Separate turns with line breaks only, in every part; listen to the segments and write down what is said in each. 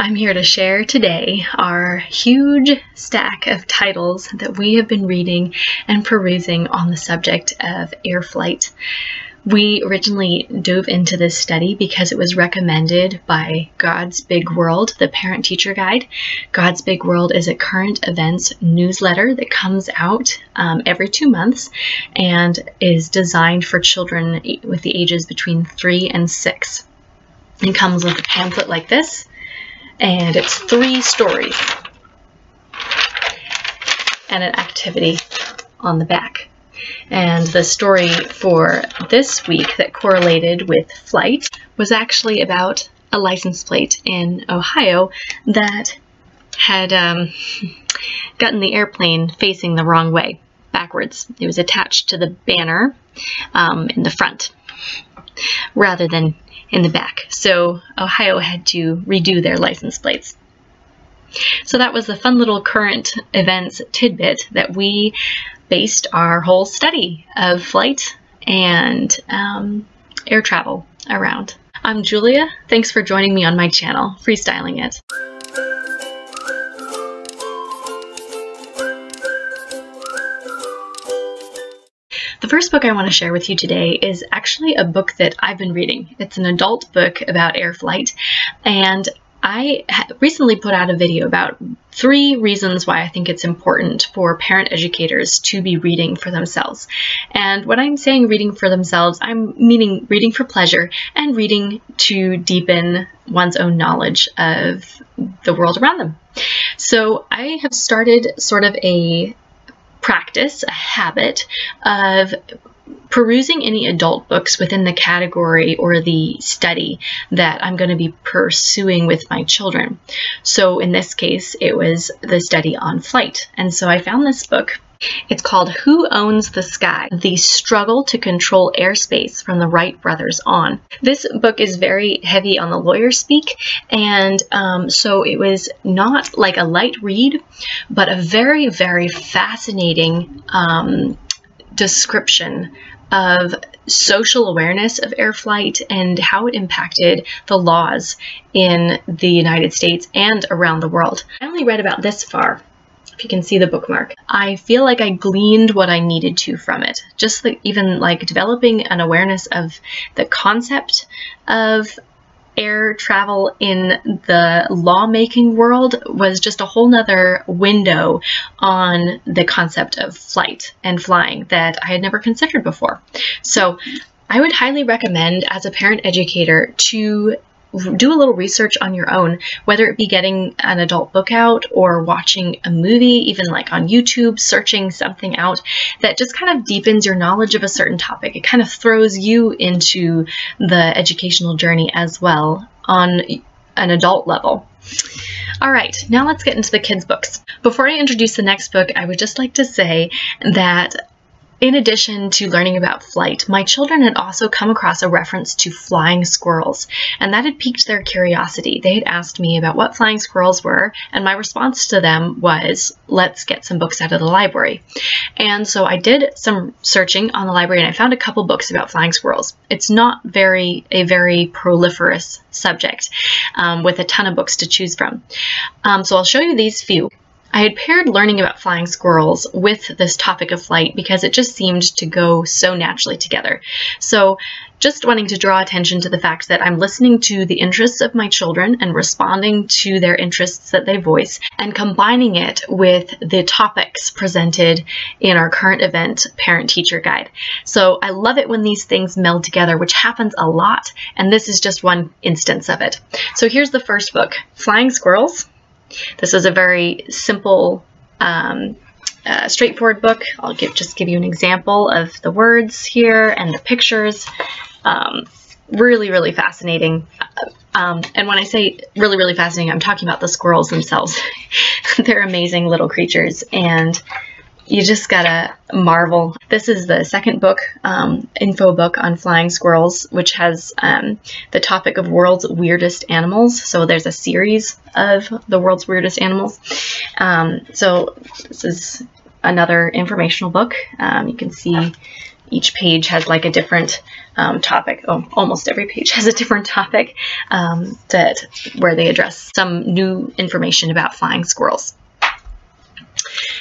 I'm here to share today our huge stack of titles that we have been reading and perusing on the subject of air flight. We originally dove into this study because it was recommended by God's Big World, the parent teacher guide. God's Big World is a current events newsletter that comes out um, every two months and is designed for children with the ages between three and six. It comes with a pamphlet like this and it's three stories and an activity on the back. And the story for this week that correlated with flight was actually about a license plate in Ohio that had um, gotten the airplane facing the wrong way, backwards. It was attached to the banner um, in the front rather than in the back. So Ohio had to redo their license plates. So that was the fun little current events tidbit that we based our whole study of flight and um, air travel around. I'm Julia. Thanks for joining me on my channel, Freestyling It. The first book I want to share with you today is actually a book that I've been reading. It's an adult book about air flight, and I recently put out a video about three reasons why I think it's important for parent educators to be reading for themselves. And when I'm saying reading for themselves, I'm meaning reading for pleasure and reading to deepen one's own knowledge of the world around them. So I have started sort of a practice, a habit of perusing any adult books within the category or the study that I'm going to be pursuing with my children. So in this case, it was the study on flight. And so I found this book it's called Who Owns the Sky? The Struggle to Control Airspace from the Wright Brothers On. This book is very heavy on the lawyer speak, and um, so it was not like a light read, but a very, very fascinating um, description of social awareness of air flight and how it impacted the laws in the United States and around the world. I only read about this far, if you can see the bookmark. I feel like I gleaned what I needed to from it. Just even like developing an awareness of the concept of air travel in the lawmaking world was just a whole nother window on the concept of flight and flying that I had never considered before. So I would highly recommend as a parent educator to do a little research on your own, whether it be getting an adult book out or watching a movie, even like on YouTube, searching something out that just kind of deepens your knowledge of a certain topic. It kind of throws you into the educational journey as well on an adult level. All right, now let's get into the kids' books. Before I introduce the next book, I would just like to say that in addition to learning about flight, my children had also come across a reference to flying squirrels, and that had piqued their curiosity. They had asked me about what flying squirrels were, and my response to them was, let's get some books out of the library. And so I did some searching on the library and I found a couple books about flying squirrels. It's not very a very proliferous subject um, with a ton of books to choose from. Um, so I'll show you these few. I had paired learning about flying squirrels with this topic of flight because it just seemed to go so naturally together. So just wanting to draw attention to the fact that I'm listening to the interests of my children and responding to their interests that they voice and combining it with the topics presented in our current event parent teacher guide. So I love it when these things meld together, which happens a lot, and this is just one instance of it. So here's the first book, Flying Squirrels this is a very simple, um, uh, straightforward book. I'll give, just give you an example of the words here and the pictures. Um, really, really fascinating. Um, and when I say really, really fascinating, I'm talking about the squirrels themselves. They're amazing little creatures, and you just gotta marvel. This is the second book, um, info book on flying squirrels, which has um, the topic of world's weirdest animals. So there's a series of the world's weirdest animals. Um, so this is another informational book. Um, you can see each page has like a different um, topic. Oh, almost every page has a different topic um, that where they address some new information about flying squirrels.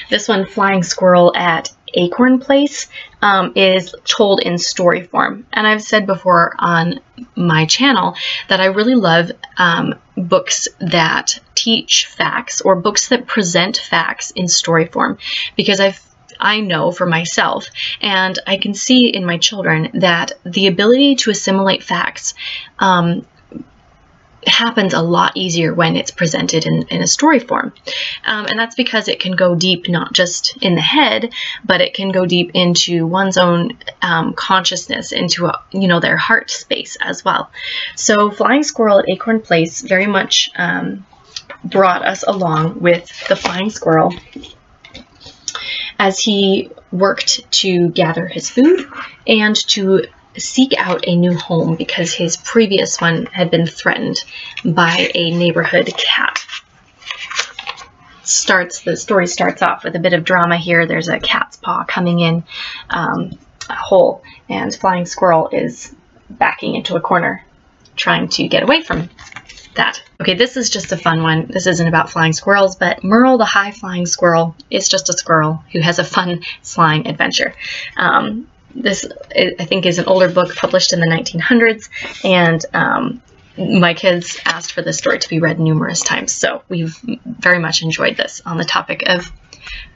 This one, Flying Squirrel at Acorn Place, um, is told in story form. And I've said before on my channel that I really love um, books that teach facts or books that present facts in story form because I've I know for myself, and I can see in my children that the ability to assimilate facts um, happens a lot easier when it's presented in, in a story form. Um, and that's because it can go deep not just in the head, but it can go deep into one's own um, consciousness, into a, you know their heart space as well. So Flying Squirrel at Acorn Place very much um, brought us along with the flying squirrel as he worked to gather his food and to seek out a new home because his previous one had been threatened by a neighborhood cat. Starts the story starts off with a bit of drama here. There's a cat's paw coming in um, a hole, and Flying Squirrel is backing into a corner, trying to get away from that. Okay, this is just a fun one. This isn't about flying squirrels, but Merle the high flying squirrel is just a squirrel who has a fun flying adventure. Um, this, I think, is an older book published in the 1900s, and um, my kids asked for this story to be read numerous times, so we've very much enjoyed this on the topic of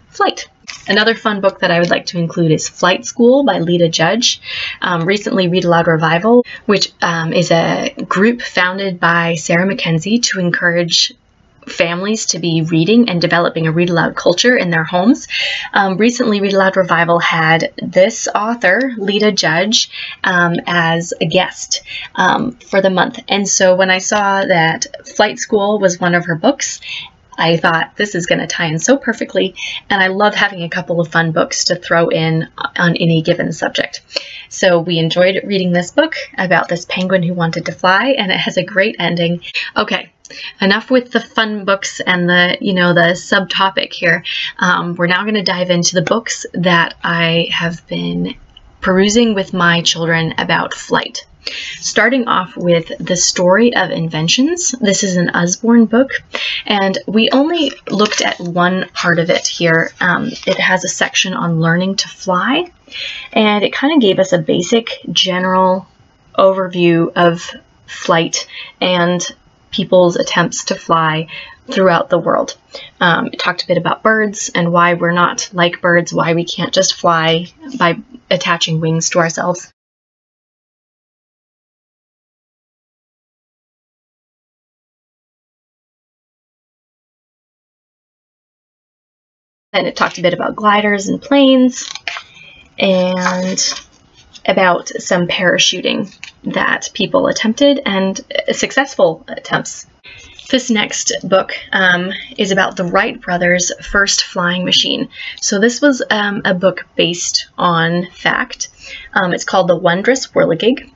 flight. Another fun book that I would like to include is Flight School by Lita Judge. Um, recently, Read Aloud Revival, which um, is a group founded by Sarah Mackenzie to encourage families to be reading and developing a read aloud culture in their homes. Um, recently, Read Aloud Revival had this author, Lita Judge, um, as a guest um, for the month. And so when I saw that Flight School was one of her books, I thought this is going to tie in so perfectly, and I love having a couple of fun books to throw in on any given subject. So we enjoyed reading this book about this penguin who wanted to fly, and it has a great ending. Okay, enough with the fun books and the you know the subtopic here. Um, we're now going to dive into the books that i have been perusing with my children about flight. Starting off with the story of inventions. This is an usborne book and we only looked at one part of it here. Um, it has a section on learning to fly and it kind of gave us a basic general overview of flight and people's attempts to fly throughout the world. Um, it talked a bit about birds and why we're not like birds, why we can't just fly by attaching wings to ourselves. And it talked a bit about gliders and planes and about some parachuting that people attempted and successful attempts. This next book um, is about the Wright brothers' first flying machine. So this was um, a book based on fact. Um, it's called The Wondrous Whirligig.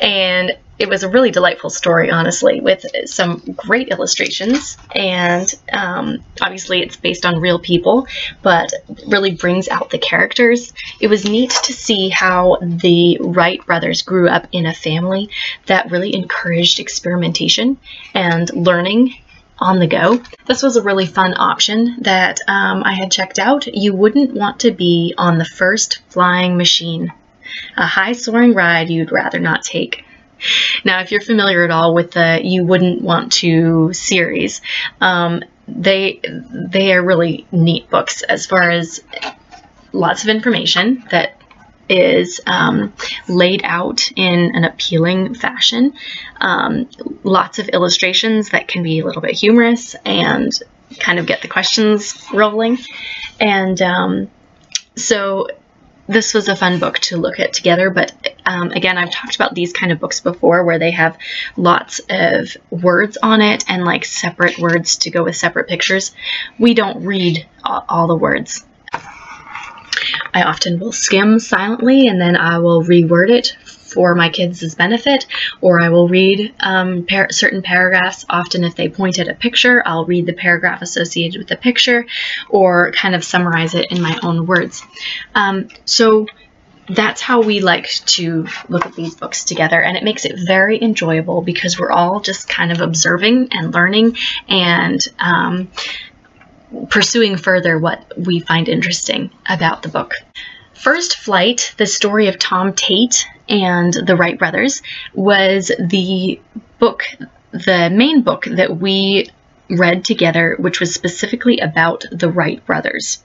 And it was a really delightful story, honestly, with some great illustrations. And um, obviously, it's based on real people, but really brings out the characters. It was neat to see how the Wright brothers grew up in a family that really encouraged experimentation and learning on the go. This was a really fun option that um, I had checked out. You wouldn't want to be on the first flying machine, a high soaring ride you'd rather not take. Now, if you're familiar at all with the You Wouldn't Want to series, um, they they are really neat books as far as lots of information that is um, laid out in an appealing fashion. Um, lots of illustrations that can be a little bit humorous and kind of get the questions rolling. And um, so this was a fun book to look at together, but um, again, I've talked about these kind of books before where they have lots of words on it and like separate words to go with separate pictures. We don't read all, the words. I often will skim silently and then I will reword it for my kids' benefit, or I will read um, par certain paragraphs. Often, if they point at a picture, I'll read the paragraph associated with the picture or kind of summarize it in my own words. Um, so, that's how we like to look at these books together and it makes it very enjoyable because we're all just kind of observing and learning and um, pursuing further what we find interesting about the book. First Flight, the story of Tom Tate and the Wright brothers, was the book, the main book that we read together, which was specifically about the Wright brothers.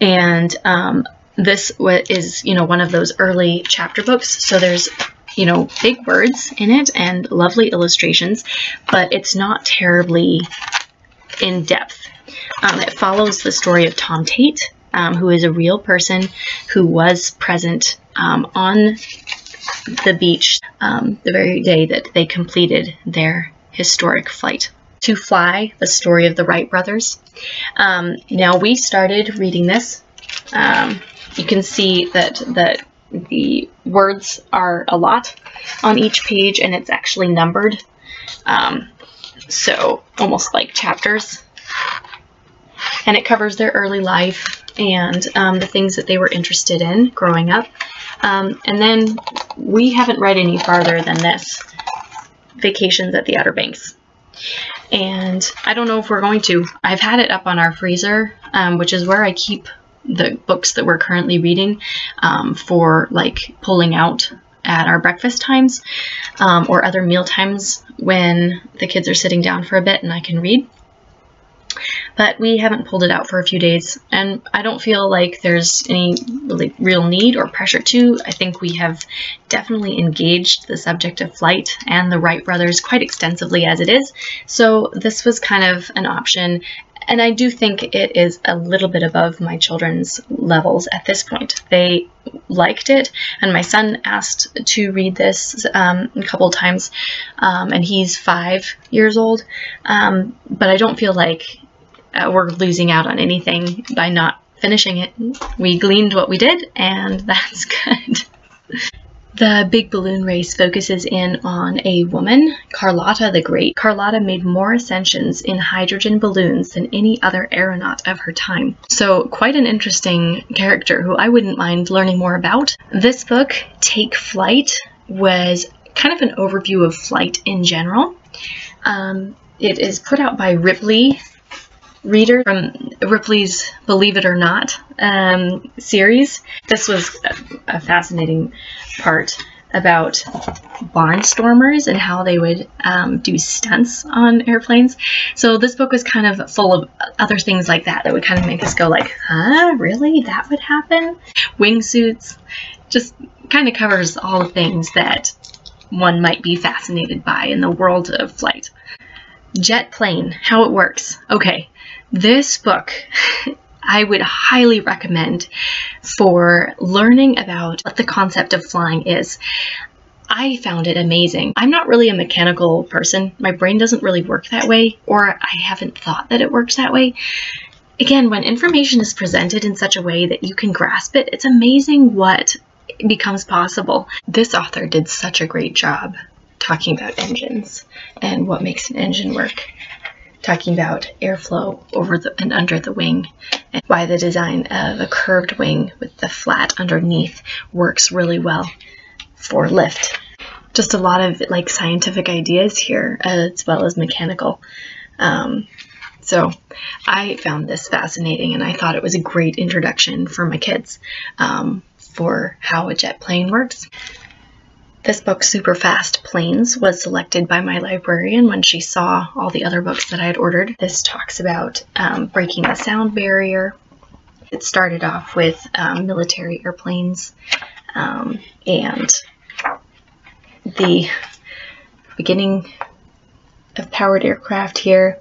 And um, this is, you know, one of those early chapter books. So there's, you know, big words in it and lovely illustrations, but it's not terribly in depth. Um, it follows the story of Tom Tate, um, who is a real person who was present um, on the beach um, the very day that they completed their historic flight. To Fly, the story of the Wright brothers. Um, now, we started reading this um, you can see that the, the words are a lot on each page and it's actually numbered. Um, so almost like chapters. And it covers their early life and um, the things that they were interested in growing up. Um, and then we haven't read any farther than this, Vacations at the Outer Banks. And I don't know if we're going to. I've had it up on our freezer, um, which is where I keep the books that we're currently reading um, for like pulling out at our breakfast times um, or other meal times when the kids are sitting down for a bit and I can read. But we haven't pulled it out for a few days, and I don't feel like there's any really real need or pressure to. I think we have definitely engaged the subject of flight and the Wright brothers quite extensively as it is, so this was kind of an option and I do think it is a little bit above my children's levels at this point. They liked it, and my son asked to read this um, a couple times, um, and he's five years old. Um, but I don't feel like uh, we're losing out on anything by not finishing it. We gleaned what we did, and that's good. The Big Balloon Race focuses in on a woman, Carlotta the Great. Carlotta made more ascensions in hydrogen balloons than any other aeronaut of her time. So, quite an interesting character who I wouldn't mind learning more about. This book, Take Flight, was kind of an overview of flight in general. Um, it is put out by Ripley reader from Ripley's Believe It or Not um, series. This was a, fascinating part about barnstormers and how they would um, do stunts on airplanes. So this book was kind of full of other things like that that would kind of make us go like, huh, really? That would happen? Wingsuits, just kind of covers all the things that one might be fascinated by in the world of flight. Jet plane, how it works. Okay, this book I would highly recommend for learning about what the concept of flying is. I found it amazing. I'm not really a mechanical person. My brain doesn't really work that way, or I haven't thought that it works that way. Again, when information is presented in such a way that you can grasp it, it's amazing what becomes possible. This author did such a great job talking about engines and what makes an engine work talking about airflow over the and under the wing and why the design of a curved wing with the flat underneath works really well for lift. Just a lot of like scientific ideas here as well as mechanical. Um, so I found this fascinating and I thought it was a great introduction for my kids um, for how a jet plane works. This book, Super Fast Planes, was selected by my librarian when she saw all the other books that I had ordered. This talks about um, breaking the sound barrier. It started off with um, military airplanes um, and the beginning of powered aircraft here.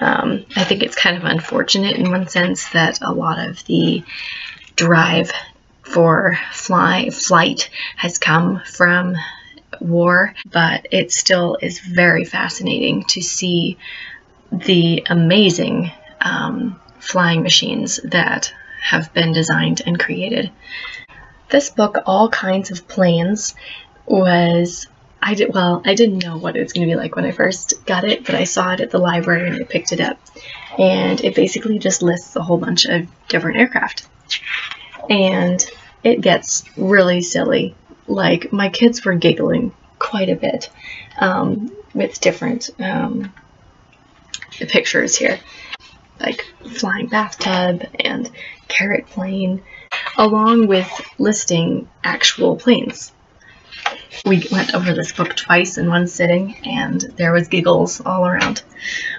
Um, I think it's kind of unfortunate in one sense that a lot of the drive for fly flight has come from war, but it still is very fascinating to see the amazing um, flying machines that have been designed and created. This book, All Kinds of Planes, was I did well, I didn't know what it was going to be like when I first got it, but I saw it at the library and I picked it up. And it basically just lists a whole bunch of different aircraft. And it gets really silly. Like my kids were giggling quite a bit um, with different um, pictures here, like flying bathtub and carrot plane, along with listing actual planes. We went over this book twice in one sitting, and there was giggles all around.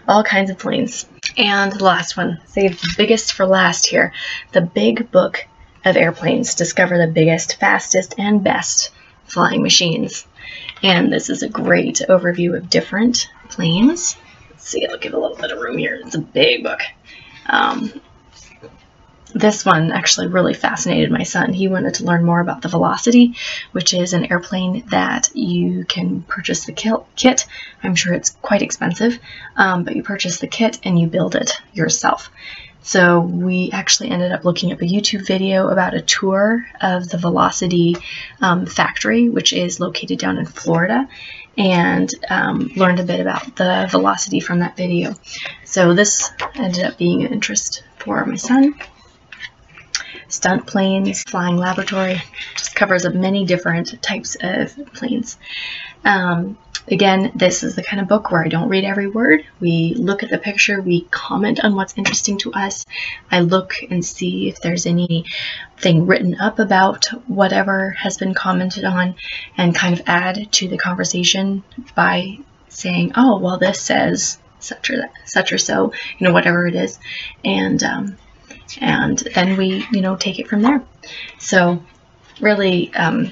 All kinds of planes. And the last one, save the biggest for last here. The Big Book of Airplanes. Discover the biggest, fastest, and best flying machines. And this is a great overview of different planes. Let's see, I'll give a little bit of room here. It's a big book. Um, this one actually really fascinated my son. He wanted to learn more about the Velocity, which is an airplane that you can purchase the kit. I'm sure it's quite expensive, um, but you purchase the kit and you build it yourself. So we actually ended up looking up a YouTube video about a tour of the Velocity um, factory, which is located down in Florida, and um, learned a bit about the Velocity from that video. So this ended up being an interest for my son. Stunt planes, flying laboratory, just covers many different types of planes. Um, Again, this is the kind of book where I don't read every word. We look at the picture, we comment on what's interesting to us. I look and see if there's anything written up about whatever has been commented on and kind of add to the conversation by saying, oh, well, this says such or that, such or so, you know, whatever it is. And, um, and then we, you know, take it from there. So really, um,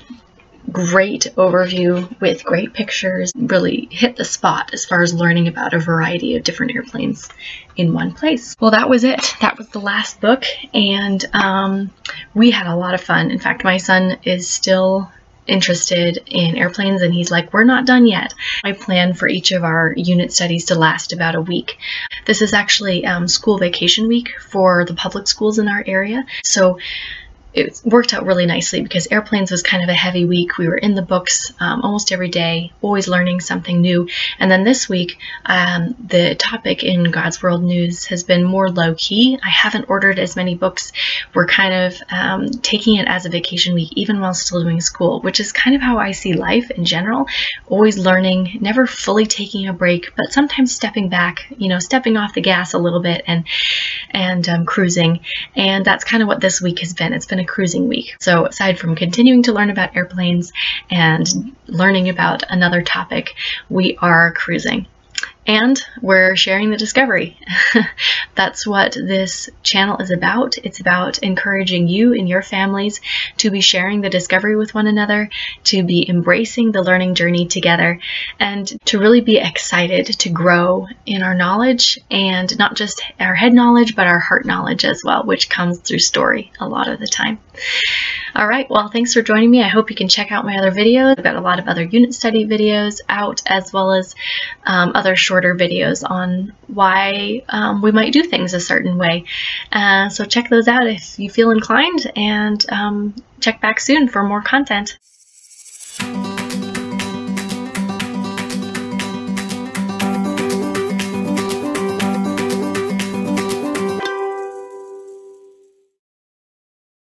great overview with great pictures, really hit the spot as far as learning about a variety of different airplanes in one place. Well, that was it. That was the last book, and um, we had a lot of fun. In fact, my son is still interested in airplanes and he's like, we're not done yet. I plan for each of our unit studies to last about a week. This is actually um, school vacation week for the public schools in our area. So it worked out really nicely because airplanes was kind of a heavy week. We were in the books um, almost every day, always learning something new. And then this week, um, the topic in God's World News has been more low key. I haven't ordered as many books. We're kind of um, taking it as a vacation week, even while still doing school, which is kind of how I see life in general. Always learning, never fully taking a break, but sometimes stepping back, you know, stepping off the gas a little bit and and um, cruising. And that's kind of what this week has been. It's been a cruising week. So aside from continuing to learn about airplanes and learning about another topic, we are cruising and we're sharing the discovery. That's what this channel is about. It's about encouraging you and your families to be sharing the discovery with one another, to be embracing the learning journey together, and to really be excited to grow in our knowledge and not just our head knowledge, but our heart knowledge as well, which comes through story a lot of the time. All right, well, thanks for joining me. I hope you can check out my other videos. I've got a lot of other unit study videos out as well as um, other shorter videos on why um, we might do things a certain way. Uh, so check those out if you feel inclined and um, check back soon for more content.